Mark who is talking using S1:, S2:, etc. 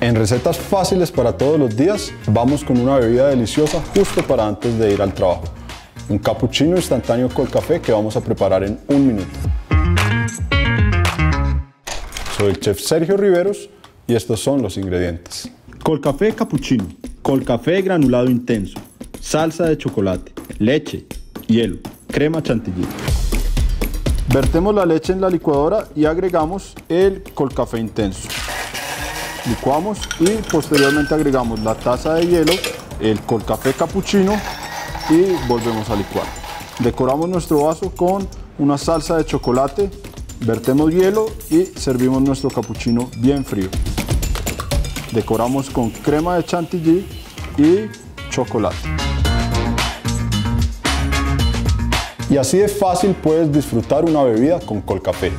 S1: En recetas fáciles para todos los días, vamos con una bebida deliciosa justo para antes de ir al trabajo. Un cappuccino instantáneo con café que vamos a preparar en un minuto. Soy el chef Sergio Riveros y estos son los ingredientes.
S2: Colcafé cappuccino, colcafé granulado intenso, salsa de chocolate, leche, hielo, crema chantilly.
S1: Vertemos la leche en la licuadora y agregamos el colcafé intenso. Licuamos y posteriormente agregamos la taza de hielo, el colcafé cappuccino y volvemos a licuar. Decoramos nuestro vaso con una salsa de chocolate, vertemos hielo y servimos nuestro cappuccino bien frío. Decoramos con crema de chantilly y chocolate. Y así de fácil puedes disfrutar una bebida con Colcafé.